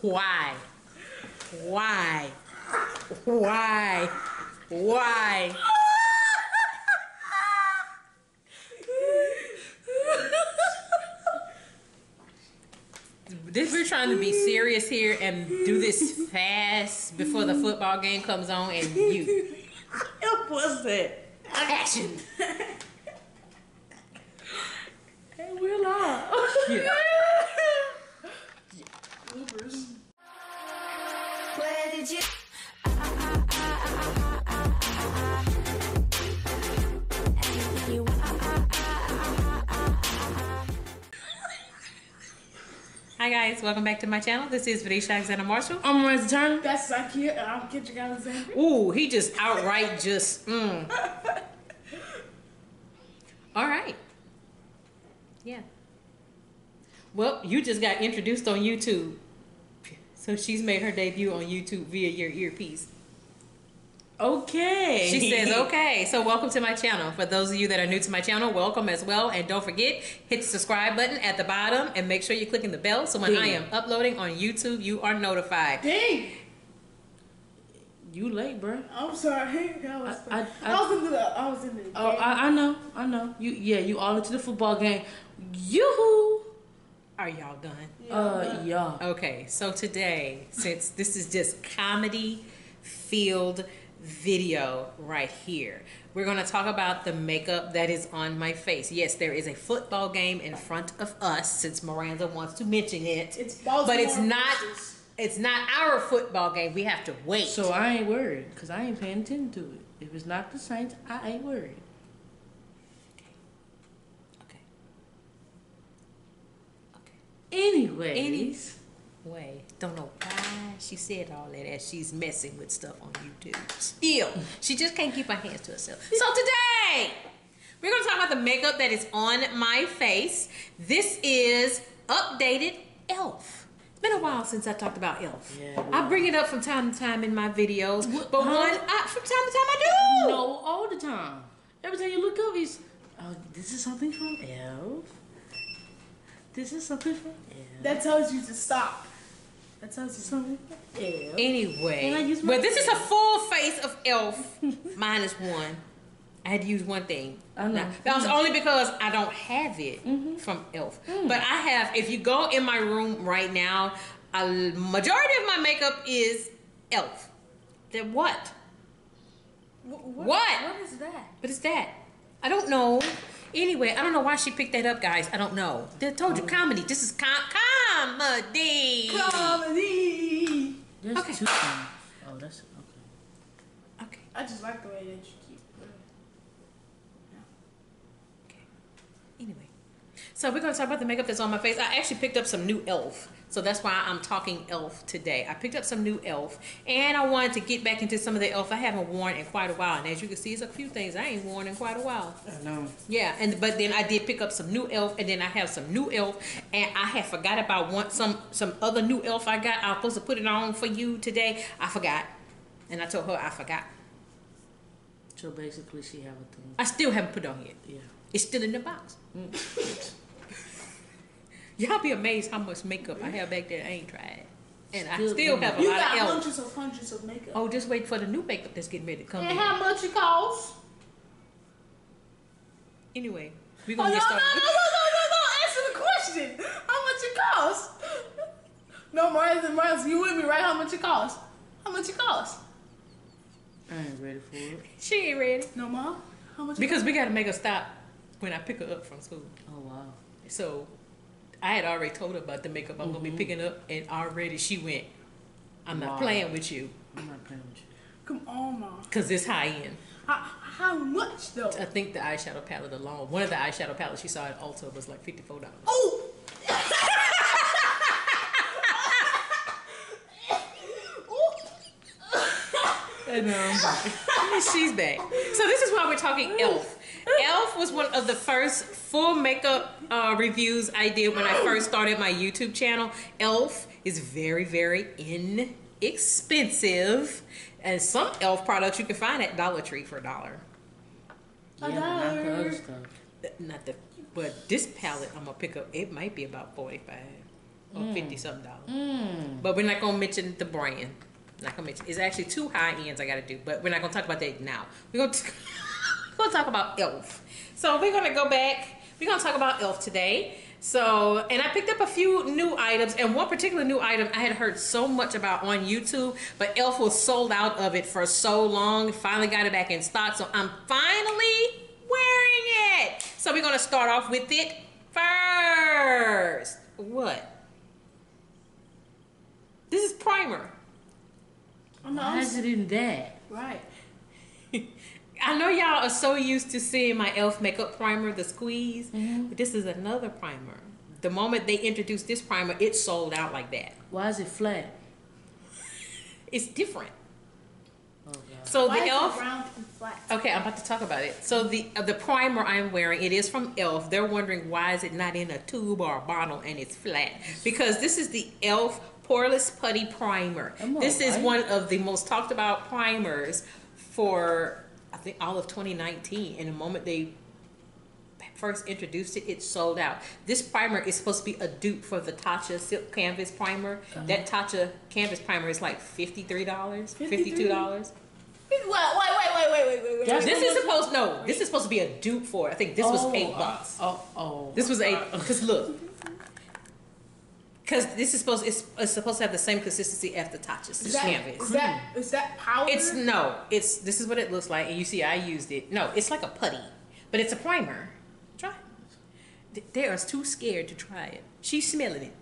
Why? Why? Why? Why? This we're trying to be serious here and do this fast before the football game comes on and you It was that. action. Hey, we're live. Yeah. Hi guys, welcome back to my channel. This is Vanisha Alexander Marshall. I'm Lorenzo Turner. That's Zakia, and I'm Kendrick Alexander. Ooh, he just outright just mm. All right. Yeah. Well, you just got introduced on YouTube. So she's made her debut on YouTube via your earpiece. Okay. She says, okay, so welcome to my channel. For those of you that are new to my channel, welcome as well. And don't forget, hit the subscribe button at the bottom and make sure you're clicking the bell so when I am uploading on YouTube, you are notified. Dang! You late, bro. I'm sorry. I was, I- I, I- was in the. I was in the. Oh. I, I know. I know. You yeah, you all into the football game. Yoo-hoo. Are y'all done? Uh yeah. Okay, so today, since this is just comedy filled video right here, we're going to talk about the makeup that is on my face. Yes, there is a football game in front of us since Miranda wants to mention it. It's Baltimore but it's not versus- it's not our football game. We have to wait. So I ain't worried because I ain't paying attention to it. If it's not the Saints, I ain't worried. okay. Okay. Anyways, Way. Don't know why she said all that as she's messing with stuff on YouTube. Still, she just can't keep her hands to herself. So today, we're gonna talk about the makeup that is on my face. This is updated ELF. It's been a while since I talked about ELF. Yeah, we I bring it up from time to time in my videos, but huh? one I, from time to time I do. no, all the time. Every time you look up, he's oh, this is something from Elf. This is something from Elf. That tells you to stop. That tells you. something from Elf. Anyway, And I use my but this is a full face of ELF minus one. I had to use one thing. I know. Now, that was mm. only because I don't have it mm-hmm. from ELF. Mm. But I have. If you go in my room right now, a majority of my makeup is ELF. Then what? What? What? What is that? But it's that. I don't know. Anyway, I don't know why she picked that up, guys. I don't know. They told you oh. comedy. This is com- comedy. Comedy. There's Okay. two things. Oh, that's okay. Okay. I just like the way that you keep. Okay. Anyway, so we're gonna talk about the makeup that's on my face. I actually picked up some new Elf, so that's why I'm talking Elf today. I picked up some new Elf, and I wanted to get back into some of the Elf I haven't worn in quite a while. And as you can see, it's a few things I ain't worn in quite a while. I know. Yeah, and but then I did pick up some new Elf, and then I have some new Elf, and I had forgot about one some some other new Elf I got. I was supposed to put it on for you today. I forgot, and I told her I forgot. So basically, she have a thing. I still haven't put it on yet. Yeah. It's still in the box. Mm. Y'all be amazed how much makeup I have back there I ain't tried. And I Still still have a You lot got of elf. hundreds of hundreds of makeup. Oh, just wait for the new makeup that's getting ready to come and in. how much it costs? Anyway, we're Oh, gonna no, get no, no, started. no, no, no, no. Answer the question. How much it costs? No, Miranda, Miranda, you with me, right? How much it costs? How much it costs? I ain't ready for it. She ain't ready. No, mom. How much? Because we gotta make her stop when I pick her up from school. Oh wow. So I had already told her about the makeup I'm gonna be picking up and already she went, I'm not Wow. playing with you. I'm not playing with you. Come on, mom. Cause it's high end. How, how much though? I think the eyeshadow palette alone, one of the eyeshadow palettes she saw at Ulta was like fifty four dollars. Oh. And um, she's back. So this is why we're talking Elf. Elf was one of the first full makeup uh, reviews I did when I first started my YouTube channel. Elf is very, very inexpensive, and some Elf products you can find at Dollar Tree for a dollar. A Yeah, but not the dollar. other stuff. Not the, but this palette I'm gonna pick up. It might be about forty five. or fifty something dollars. Mm. But we're not gonna mention the brand. Not gonna mention. It's actually two high ends I gotta do, but we're not gonna talk about that now. We're gonna we're gonna talk about Elf. So we're gonna go back. We're gonna talk about Elf today. So, and I picked up a few new items, and one particular new item I had heard so much about on YouTube, but Elf was sold out of it for so long. Finally got it back in stock, so I'm finally wearing it. So we're gonna start off with it first. What? This is primer. No, Why is it in that? right. I know y'all are so used to seeing my e.l.f. makeup primer, the squeeze, but this is another primer. The moment they introduced this primer, it sold out like that. Why is it flat? It's different. Oh god. So Why the is e.l.f. it round and flat? Okay, I'm about to talk about it. So the uh, the primer I'm wearing, it is from e.l.f. They're wondering why is it not in a tube or a bottle and it's flat? Because this is the e.l.f. Poreless Putty Primer. I'm This is one of the most talked about primers for I think all of 2019. And the moment they first introduced it, it sold out. This primer is supposed to be a dupe for the Tatcha Silk Canvas Primer. Uh-huh. That Tatcha Canvas Primer is like $53, $52. Wait, wait, wait, wait, wait, wait, wait, wait. That's This how is much- supposed no. This is supposed to be a dupe for it. I think this was eight oh, uh, bucks. Oh, oh. This was eight. Uh, because look, because this is supposed it's, it's supposed to have the same consistency as the Tatcha Is that, canvas. is that is that powder? It's no. It's this is what it looks like, and you see I used it. No, it's like a putty, but it's a primer. Try. it. Th- They are too scared to try it. She's smelling it.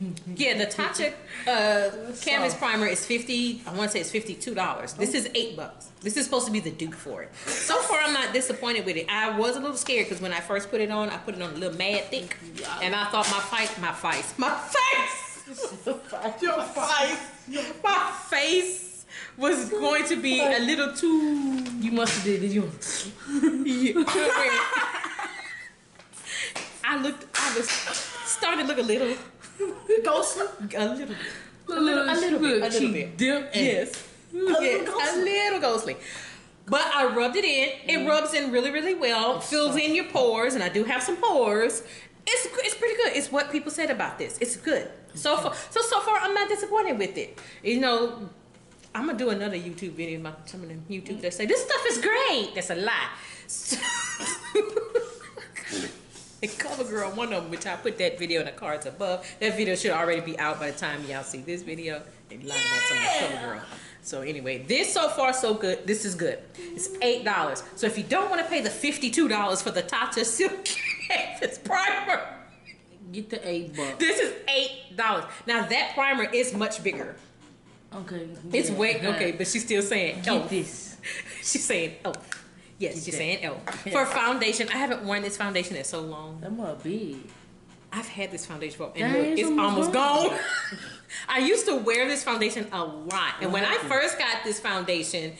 Yeah, the Tatcha uh, canvas primer is fifty. I want to say it's fifty two dollars. This is eight bucks. This is supposed to be the dupe for it. So far, I'm not disappointed with it. I was a little scared because when I first put it on, I put it on a little mad thick, and I thought my face, my face, my face, your face. my face was going to be a little too. You must have did it. You. I looked. I was started to look a little, Ghostly. a little, bit. a little, a little bit, a little bit. Dip Yes. yes, a little ghostly. But I rubbed it in. It mm. rubs in really, really well. Fills in your pores, and I do have some pores. It's it's pretty good. It's what people said about this. It's good. So far, so so far, I'm not disappointed with it. You know, I'm gonna do another YouTube video about some of them YouTube that say this stuff is great. That's a lie. And CoverGirl, one of them, which I put that video in the cards above. That video should already be out by the time y'all see this video. And line up some of the CoverGirl. So anyway, this so far so good. This is good. It's eight dollars. So if you don't want to pay the fifty-two dollars for the Tatcha Silk Canvas primer, get the eight bucks. this is eight dollars. Now that primer is much bigger. Okay. It's yeah, way okay, but she's still saying Get elf. this. She's saying elf. Yes, Get she's that. saying L For foundation, I haven't worn this foundation in so long. That must be. I've had this foundation for, and look, it's it's almost almost gone. gone. I used to wear this foundation a lot, and when I first got this foundation,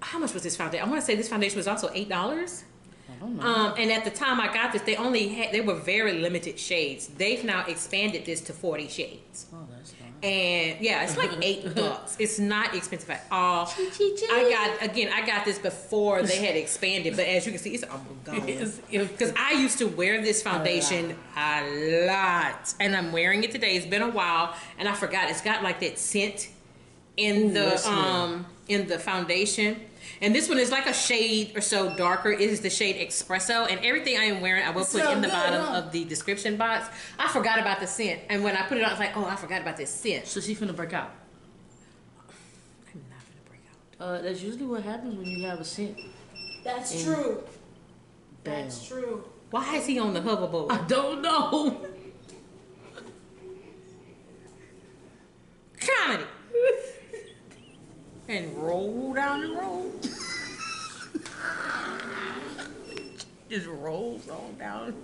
how much was this foundation? I want to say this foundation was also eight dollars. I don't know. Um, and at the time I got this, they only had they were very limited shades. They've now expanded this to forty shades. oh, that's fine. And yeah, it's like eight bucks. It's not expensive at all. I got again, I got this before they had expanded, but as you can see, it's almost gone. Because I used to wear this foundation a lot, and I'm wearing it today. It's been a while, and I forgot it's got like that scent in the um in the foundation. And this one is like a shade or so darker. It is the shade espresso, and everything I am wearing, I will It put in the good, bottom huh? of the description box. I forgot about the scent, and when I put it on, I was like, "Oh, I forgot about this scent." So she's finna break out. I'm not gonna break out. Uh, that's usually what happens when you have a scent. That's And- true. Bam. That's true. Why is he on the hoverboard? I don't know. Comedy. and roll down the road. Just rolls on down.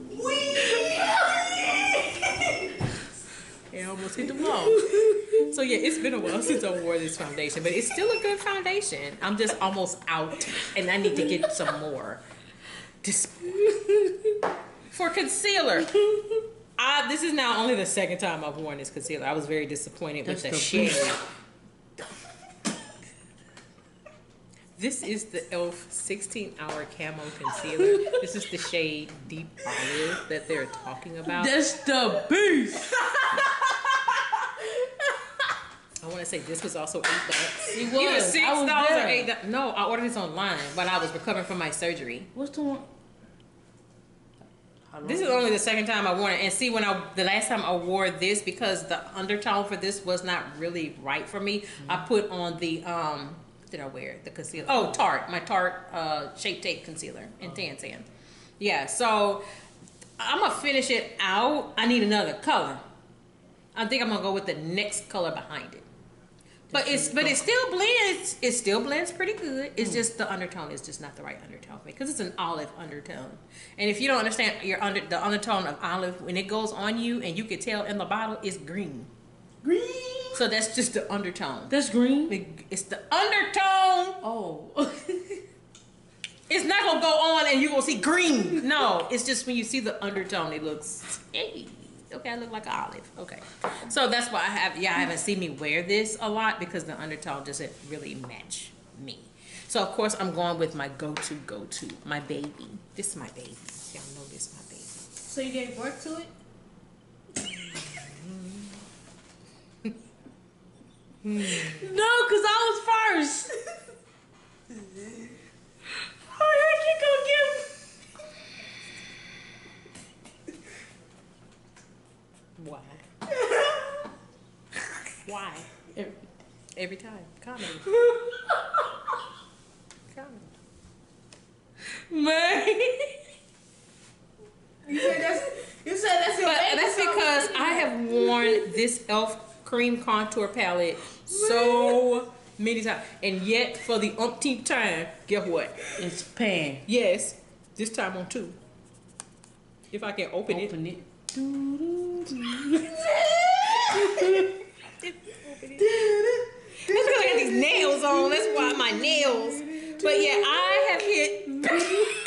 It almost hit the wall. So yeah, it's been a while since I wore this foundation, but it's still a good foundation. I'm just almost out, and I need to get some more. Just for concealer. I, this is now only the second time I've worn this concealer. I was very disappointed with That's the the shade. This is the e.l.f. 16 hour camo concealer. this is the shade Deep Olive that they're talking about. That's the beast. I want to say this was also eight bucks. It Either was. six dollars or eight. do- No, I ordered this online when I was recovering from my surgery. What's the one? This is only the second time I wore it, and see when I the last time I wore this because the undertone for this was not really right for me. I put on the um, what did I wear the concealer? Oh, Tarte, my Tarte uh, Shape Tape concealer in tan sand. Yeah, so I'm gonna finish it out. I need another color. I think I'm gonna go with the next color behind it. But it's but it still blends. It still blends pretty good. It's just the undertone is just not the right undertone for me because it's an olive undertone. And if you don't understand your under the undertone of olive when it goes on you and you can tell in the bottle it's green. Green. So that's just the undertone. That's green. It's the undertone. Oh. It's not gonna go on and you gonna see green. No, it's just when you see the undertone, it looks. Hey, okay, I look like an olive. Okay, so that's why I have. Yeah, I haven't seen me wear this a lot because the undertone doesn't really match me. So of course I'm going with my go-to, go-to, my baby. This is my baby. Y'all know this is my baby. So you gave birth to it? No, cause I was first. Oh, you gonna Why? Why? Every, every time, comedy. comedy. Man. You said that's you said that's your But baby. that's so- because I have worn this e.l.f. cream contour palette so many times. And yet, for the umpteenth time, guess what? It's pan. Yes, this time on two. If I can open, Open it. it. That's because I got these nails on. That's why my nails. But yeah, I have hit.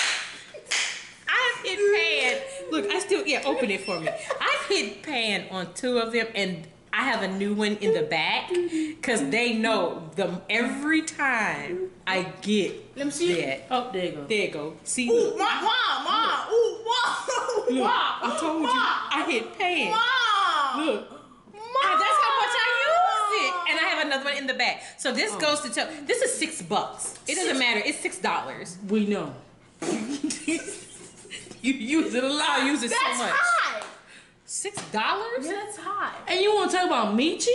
I've hit pan. Look, I still yeah. Open it for me. I've hit pan on two of them, and I have a new one in the back because they know the every time I get Let me see. that. Oh, there you go. There you go. See, Ooh, look, mom, mom, mom. Ooh, mom. look, mom. I told you I hit pan. Mom. Look. Mom. Ah, that's how much I used it. And I have another one in the back. So this Oh. goes to tell this is six bucks. It doesn't matter. It's six dollars. We know. You use it a lot. Use it so That's much. high. Six dollars? Yeah, that's high. And you want to talk about Michi?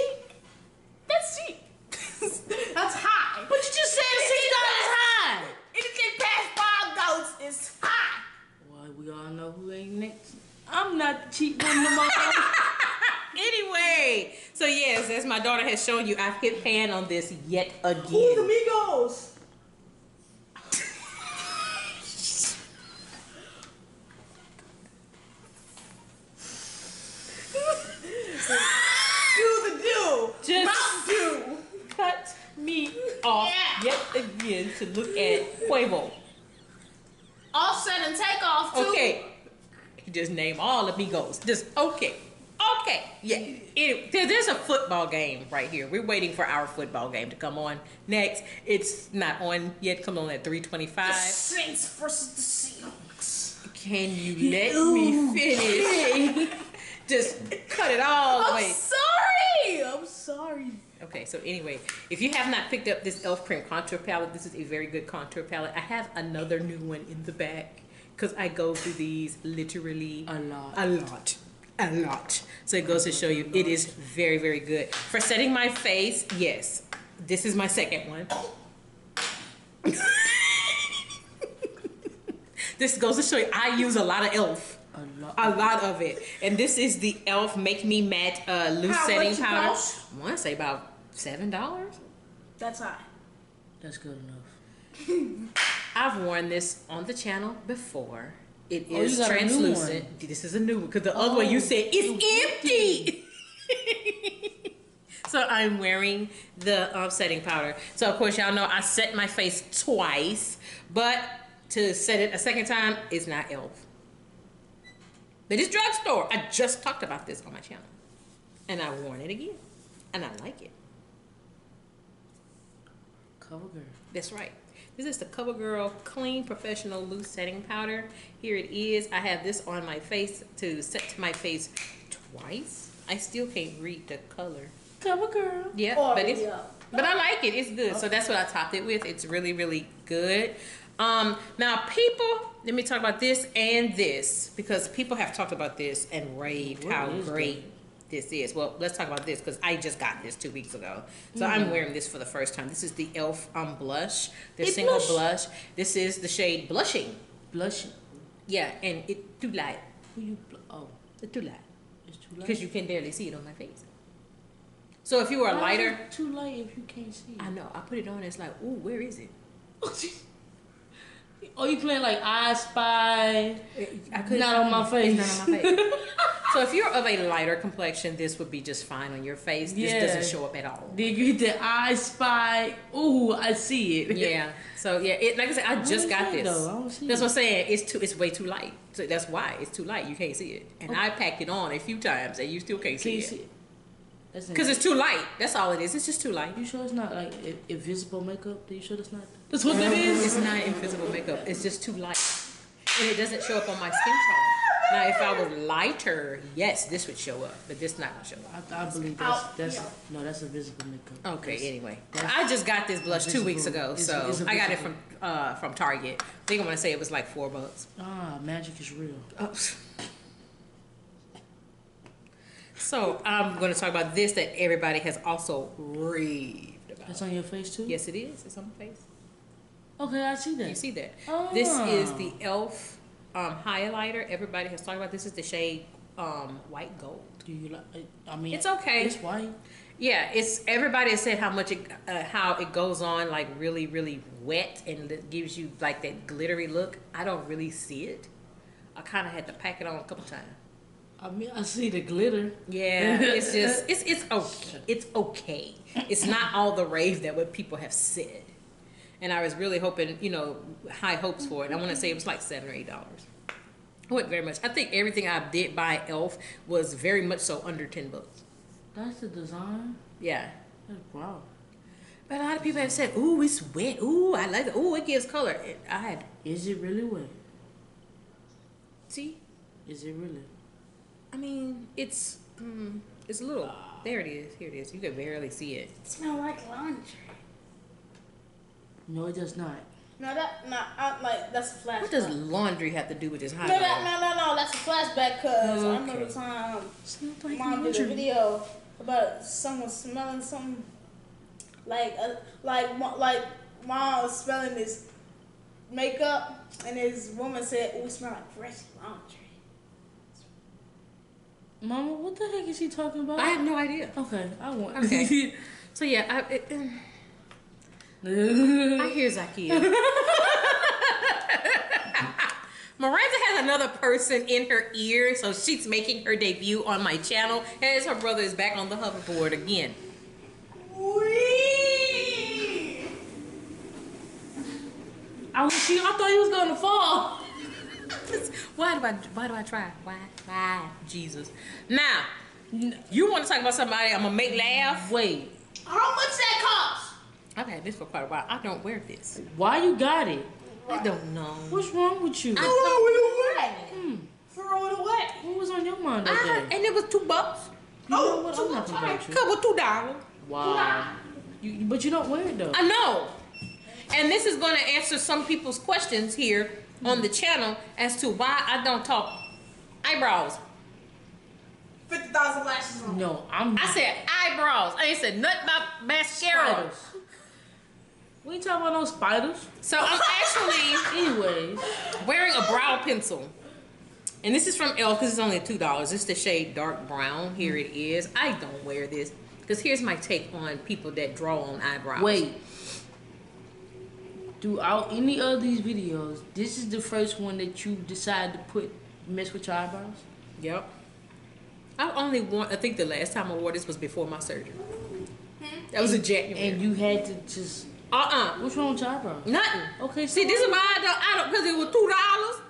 That's cheap. that's high. But you just said six dollars high. Anything past five dollars is high. Well, we all know who ain't next. I'm not the cheap one no more. Anyway, so yes, as my daughter has shown you, I've hit pan on this yet again. Who's amigos? do the do. Just- Mount do. Cut me off Yeah. yet again to look at eh, Quavo. Offset and Takeoff too. Okay. Just name all amigos. Just okay. Okay. Yeah. There- there's a football game right here. We're waiting for our football game to come on next. It's not on yet. Come on at 325. The Saints versus the Seahawks. Can you let me finish? Just cut it all the I'm way. sorry. I'm sorry. Okay, so anyway, if you have not picked up this e.l.f. Cream contour palette, this is a very good contour palette. I have another new one in the back because I go through these literally A lot. a lot, a lot. So it goes to show you, it is very, very good for setting my face. Yes, this is my second one. this goes to show you, I use a lot of e.l.f. A lot. A lot of it. And this is the e.l.f. Make Me Matte uh, Loose How Setting Powder. I want to say about $7. That's high. That's good enough. I've worn this on the channel before. It Oh, is you got a new translucent. This is a new one because the other one you Oh, said it's empty. so I'm wearing the um, setting powder. So of course y'all know I set my face twice, but to set it a second time is not e.l.f. But it's drugstore. I just talked about this on my channel, and I worn it again, and I like it. Cover girl. That's right. This is the CoverGirl Clean Professional Loose Setting Powder. Here it is. I have this on my face to set to my face twice. I still can't read the color. Cover girl. Yeah, Or but it's yeah. but I like it. It's good. So that's what I topped it with. It's really really good. Um, now people, let me talk about this and this because people have talked about this and raved What how great this is. Well, let's talk about this because I just got this two weeks ago. So I'm wearing this for the first time. This is the Elf um blush. Their Hey, single blush. blush. This is the shade blushing. Blushing. Yeah, and it too light. You? Oh, It's too light it's too light. because you can barely see it on my face. So if you were Why lighter, it Too light if you can't see. I know I put it on. It's like, ooh, where is it? oh, you playing like I Spy? I couldn't Not on my face. It's not on my face. so if you're of a lighter complexion, this would be just fine on your face. This Yeah. doesn't show up at all. Then you get the I Spy. Ooh, I see it. Yeah. So yeah, it, like I said, I just got this. though? I don't see That's it. what I'm saying. It's too. It's way too light. So that's why it's too light. You can't see it. And I packed it on a few times, and you still can't Can see you it see it? Because it's too light. That's all it is. It's just too light. You sure it's not like i- invisible makeup? Are you sure that's not? That's what that oh. is. It's not invisible makeup. It's just too light, and it doesn't show up on my skin tone. Now, if I was lighter, yes, this would show up, but this not gonna show up. I, I believe that's Out, that's yeah. no, that's invisible makeup. Okay, That's- anyway. that's- I just got this blush two weeks ago, It's- so it's I got it from uh, from Target. I think I'm gonna say it was like four bucks. Ah, magic is real. Oh. So I'm gonna talk about this that everybody has also raved about. That's on your face too. Yes, it is. It's on my face. Okay, I see that. You see that? Oh. This is the Elf um, highlighter. Everybody has talked about. This is the shade um, white gold. Do you like? I mean, It's okay. It's white. Yeah, it's everybody has said how much it, uh, how it goes on like really really wet and it gives you like that glittery look. I don't really see it. I kind of had to pack it on a couple times. I mean, I see the glitter. Yeah, it's just it's it's okay. It's okay. It's not all the rave that what people have said. And I was really hoping, you know, high hopes for it. I want to say it was like seven or eight dollars. It wasn't very much. I think everything I did by Elf was very much so under ten bucks. That's the design. Yeah. Wow. But a lot of people have said, "Ooh, it's wet. Ooh, I like it. Ooh, it gives color." I had Is it really wet? see. Is it really? I mean, it's mm, it's a little. There it is. Here it is. You can barely see it. smell like laundry. No, it does not. No, that no, I, like that's a flashback. What does laundry have to do with this no, that, no, no, no, that's a flashback. Cause I remember the time like mom did a video about someone smelling something like uh, like like mom was smelling this makeup, and this woman said, "Oh, it smell like fresh laundry." Mama, what the heck is she talking about? I have no idea. okay, I want. Okay. So yeah, I, it, I I hear Zakia. Miranda has another person in her ear, so she's making her debut on my channel. As her brother is back on the hoverboard again. I was. She, I thought he was gonna fall. Why do I? Why do I try? Why? Why? Jesus. Now, you want to talk about somebody I'm gonna make laugh? Wait, How much that cost? I've had this for quite a while. I don't wear this. why you got it? I don't know. What's wrong with you? Throw it away. Hmm. Throw it away. What was on your mind I, that day? and it was two bucks. You know Oh, what? too I'm not gonna about you. Couple two dollars. Wow. You, you- but you don't wear it though. I know. And this is going to answer some people's questions here on the channel as to why I don't talk eyebrows. Fifty thousand lashes on. No, I'm. I said eyebrows. I ain't said nothing about mascara. spiders. We ain't talking about no spiders. So I'm actually Anyways, wearing a brow pencil. And this is from Elf because it's only two dollars. It's the shade dark brown. Here it is. I don't wear this because here's my take on people that draw on eyebrows. wait. Throughout any of these videos, this is the first one that you decide to put mess with your eyebrows. Yep. I only want. I think the last time I wore this was before my surgery. Hmm? That was a January. And you had to just. Uh uh What's wrong with your eyebrows? Nothing. Okay, See, so this is why I don't. I don't because it was two dollars.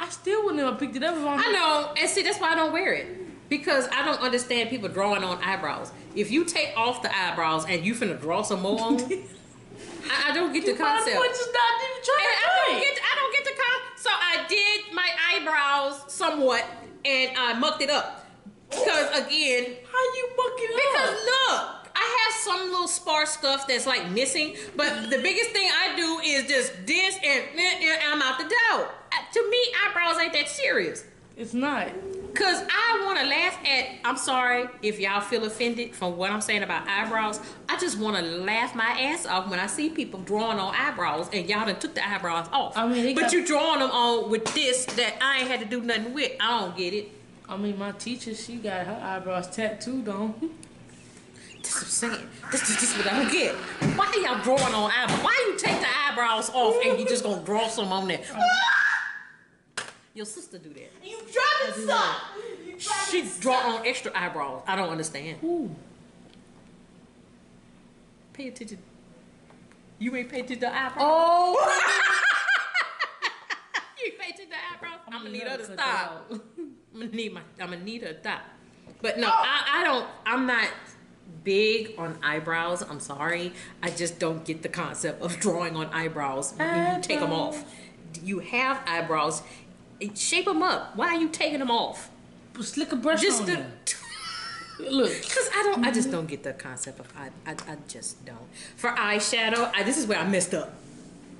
I still wouldn't have picked it up if I'm. I know, and see, that's why I don't wear it because I don't understand people drawing on eyebrows. If you take off the eyebrows and you finna draw some more on, I, I don't get the You as concept. well just not even try And to I don't get I don't get the concept. So I did my eyebrows somewhat, and I mucked it up because again, How you mucking up? because look, I some little sparse stuff that's like missing, but the biggest thing I do is just this, and, and I'm out the door. Uh, To me, eyebrows ain't that serious. It's not. Cause I want to laugh at. I'm sorry if y'all feel offended from what I'm saying about eyebrows. I just want to laugh my ass off when I see people drawing on eyebrows and y'all done took the eyebrows off. I mean, but got- you drawing them on with this that I ain't had to do nothing with. I don't get it. I mean, my teacher, she got her eyebrows tattooed on. What I'm saying. This, this, this is what I don't get. Why y'all drawing on eyebrows? Why you take the eyebrows off and you just gonna draw some on there? Your sister do that. You dropping stuff. You dropping She draw on extra eyebrows. I don't understand. Ooh. Pay attention. You ain't paid attention to eyebrows. Oh. you ain't paid attention to eyebrows. I'm gonna need her to stop. I'm gonna need my. I'm gonna need her to stop. But no, oh. I, I don't. I'm not big on eyebrows. I'm sorry. I just don't get the concept of drawing on eyebrows when you take them off. You have eyebrows. Shape them up. Why are you taking them off? Slick a brush Just on to. them. Look. Cause I don't, I just mm-hmm. don't get the concept of eye. I, I just don't. For eyeshadow, I, this is where I messed up.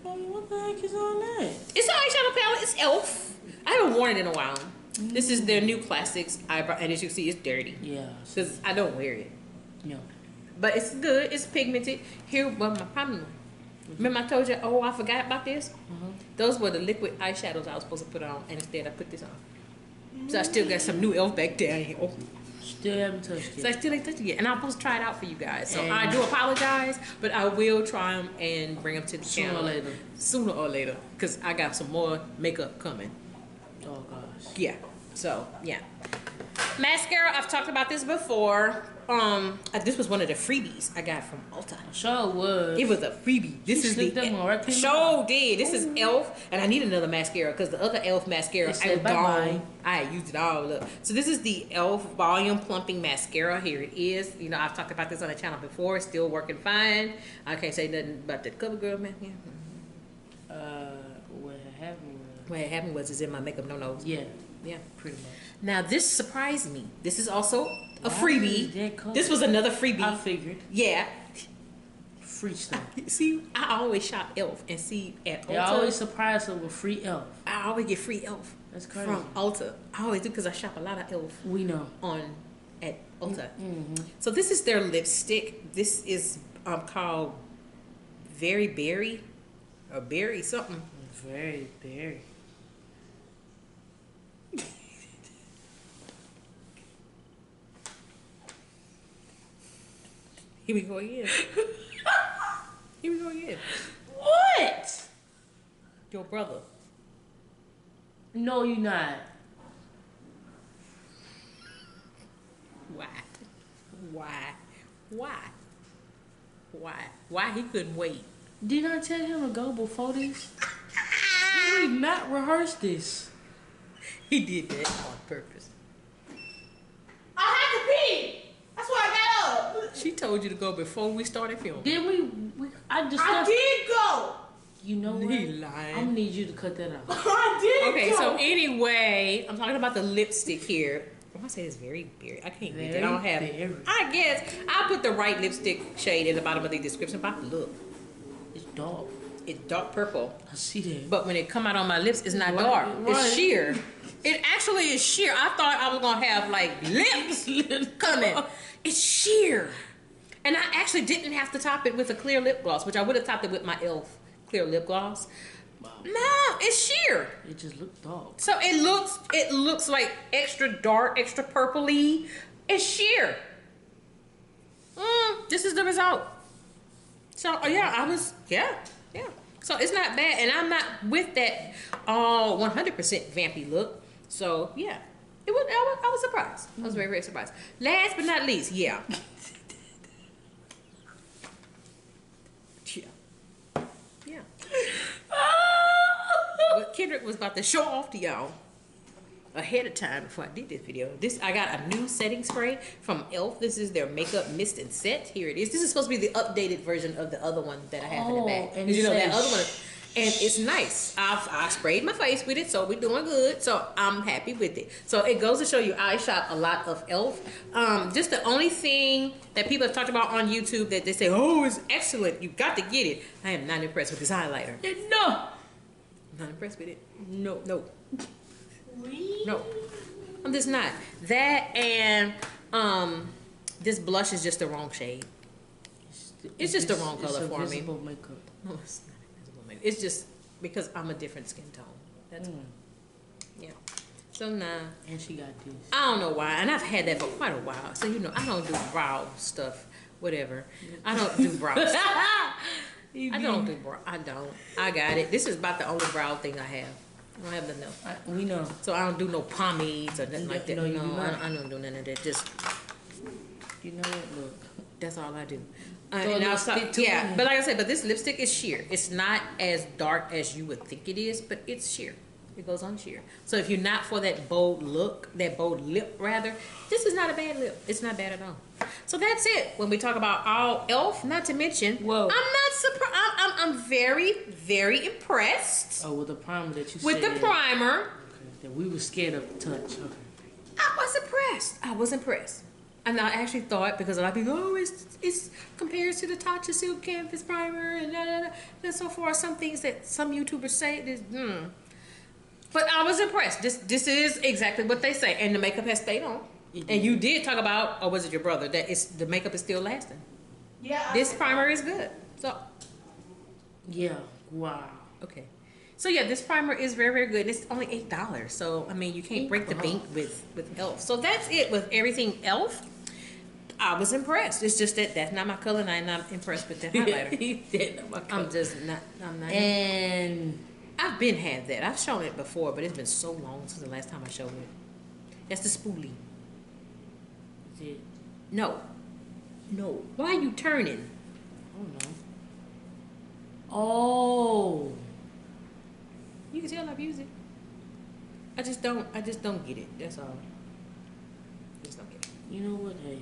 What the heck is on that? It's an eyeshadow palette. It's Elf. I haven't worn it in a while. This is their mm. new classics eyebrow, and as you see, it's dirty Yeah. because I don't wear it. Yeah. But it's good. It's pigmented. Here, but my problem. Remember I told you? Oh, I forgot about this. Mm-hmm. Those were the liquid eyeshadows I was supposed to put on, and instead I put this on. So I still got some new Elf back there. Oh. Still haven't touched it. So I still ain't touched it yet, and I'm supposed to try it out for you guys. So I do apologize, but I will try them and bring them to the Sooner or later. Sooner or later, because I got some more makeup coming. Oh gosh. Yeah. So yeah. Mascara. I've talked about this before. Um, this was one of the freebies I got from Ulta. Sure was. It was a freebie. This She is the them right show did. This is Elf, and I need another mascara because the other Elf mascara I was gone. I used it all up. So this is the Elf Volume Plumping Mascara. Here it is. You know I've talked about this on the channel before. It's still working fine. I can't say nothing about the CoverGirl mascara. Uh, what happened was. What happened was it's in my makeup no nos. Yeah, Yeah. pretty much. Now this surprised me. This is also a Why freebie. This was another freebie. I figured. yeah. Free stuff. See, I always shop Elf and see at They Ulta. always surprise us with free elf. I always get free Elf That's crazy. from Ulta. I always do because I shop a lot of Elf We know. on at Ulta. Mm-hmm. So this is their lipstick. This is um called Very Berry or Berry something. Very, very. Here we go again. Here we go again. What? Your brother. No, you're not. Why? Why? Why? Why? Why he couldn't wait? Did I tell him to go before this? He did not rehearse this. He did that on purpose. I had to pee. That's why I got up. She told you to go before we started filming. Did we? we I just. I did go. You know what? He lying. I'm gonna need you to cut that out. I did Okay, go. so anyway, I'm talking about the lipstick here. I want to say it's very berry. I can't read it. I don't have Very. I guess I'll put the right lipstick shade in the bottom of the description box. Look, It's dark. it's dark purple, I see that. but when it come out on my lips, it's not Right, dark. right. It's sheer. It actually is sheer. I thought I was gonna have like lips coming. It's sheer. And I actually didn't have to top it with a clear lip gloss, which I would have topped it with my e.l.f. clear lip gloss. No, it's sheer. It just looked dark. So it looks it looks like extra dark, extra purpley. It's sheer. Mm, this is the result. So uh, yeah, I was yeah yeah. So it's not bad, and I'm not with that all 100% vampy look. So yeah, it was I was, I was surprised. I was very very surprised. Last but not least. Yeah. What Kendrick was about to show off to y'all. ahead of time before I did this video. This I got a new setting spray from Elf. This is their makeup mist and set. Here it is. This is supposed to be the updated version of the other one that I have in the Oh, 'Cause you know that other one, and it's nice. I've I sprayed my face with it, so we're doing good. So I'm happy with it. So it goes to show you, I shop a lot of Elf. Um, just the only thing that people have talked about on YouTube that they say, oh, it's excellent. You've got to get it. I am not impressed with this highlighter. No. I'm not impressed with it. No, no, no. I'm just not. That and um, this blush is just the wrong shade. It's just the wrong it's color a for me. makeup. No, it's not invisible. It's just because I'm a different skin tone. That's Mm. yeah. So nah, And she got this. I don't know why, and I've had that for quite a while. So you know, I don't do brow stuff. Whatever. I don't do brow. stuff. I don't do brow. I don't. I got it. This is about the only brow thing I have. I don't have nothing else. I, we know. So I don't do no pomades or nothing like that. No, No, you do I, not. I don't do none of that. Just You know what? Look. that's all I do. Uh, and I'll stop- yeah, but like I said, but this lipstick is sheer. It's not as dark as you would think it is, but it's sheer. It goes on sheer. So if you're not for that bold look, that bold lip rather, this is not a bad lip. It's not bad at all. So that's it. When we talk about all elf, not to mention, Whoa. I'm not surprised. I'm, I'm, I'm very, very impressed Oh, with the primer that you with the primer. Okay, that we were scared of the touch. Okay. I was impressed. I was impressed. And I actually thought because a lot of people, oh, it's it's compares to the Tatcha Silk Canvas Primer and da, da, da, and so forth. Some things that some YouTubers say, this, hmm. But I was impressed. This this is exactly what they say, and the makeup has stayed on. It And you did talk about, or was it your brother that is the makeup is still lasting. Yeah. I- This primer is good. So Yeah. Wow. okay. So yeah, this primer is very very good. It's only eight dollars. So I mean, you can't break the bank with with Elf. So that's it with everything Elf. I was impressed. It's just that that's not my color, and I'm not impressed with that highlighter. he said that my I'm just not. I'm not. And I've been had that. I've shown it before, but it's been so long since the last time I showed it. That's the spoolie. is it? No, no. Why are you turning? I don't know. Oh. You can tell I've used it. I just don't. I just don't get it. That's all. Just don't get it. You know what? Hey.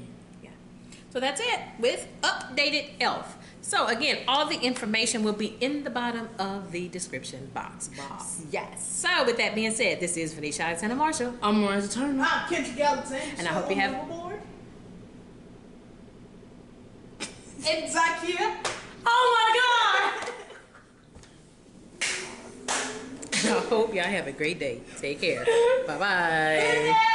Yeah. So that's it with updated elf. So again, all the information will be in the bottom of the description box. Box. Yes. So with that being said, this is Vanisha Alexander Marshall. I'm Marissa Turner. I'm Kendrick Alexander. And I hope you have- Overboard. And Zakia. Oh my God. I hope y'all have a great day. Take care. Bye bye.